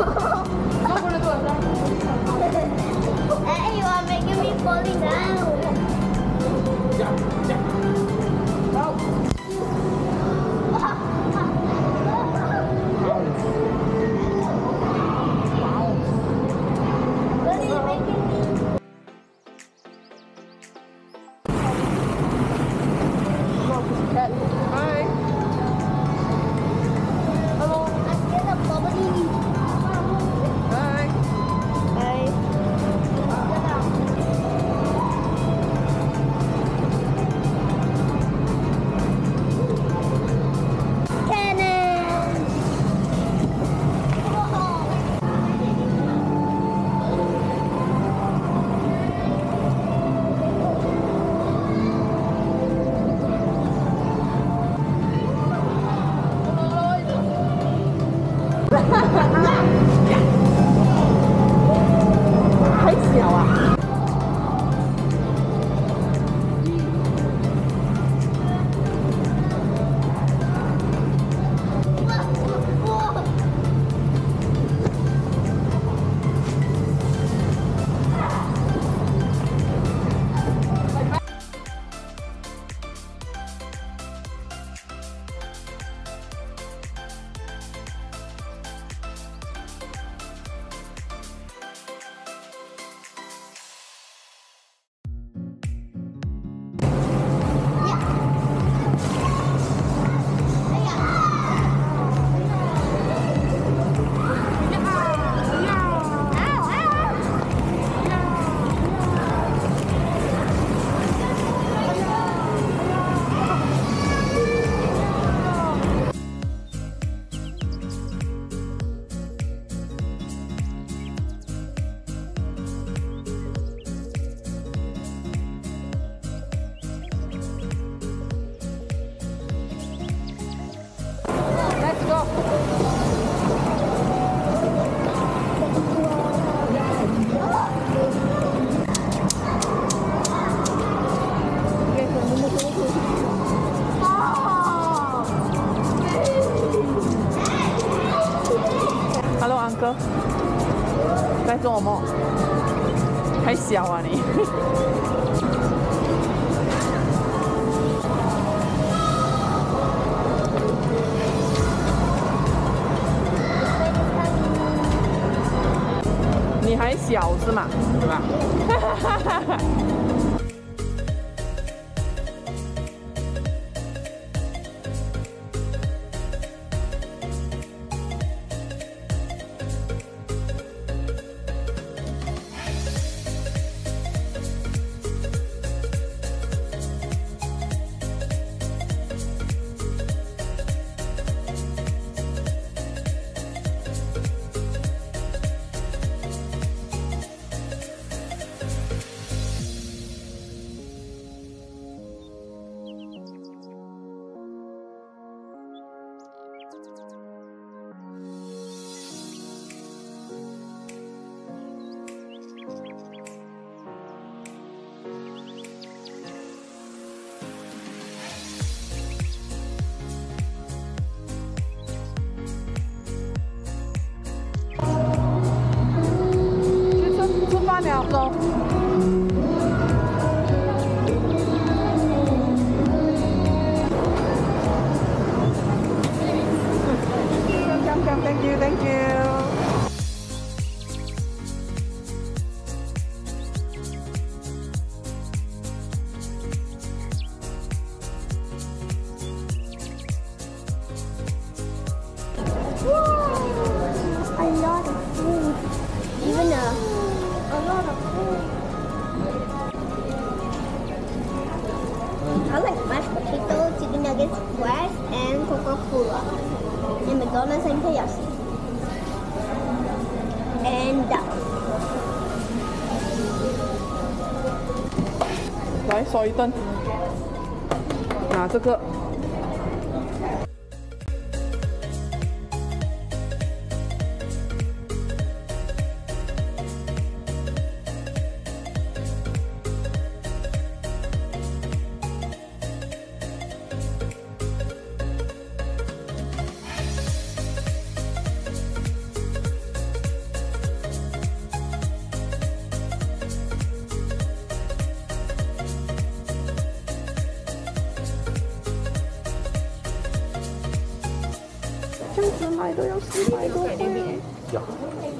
Hey, you are making me falling down. 做梦？还小啊你？你还小是吗？是吧？on out, love. I like mashed potatoes, chicken nuggets, fries, and Coca-Cola. And McDonald's and KFC. And duck. 来，手一顿。拿这个。 买都要四块多一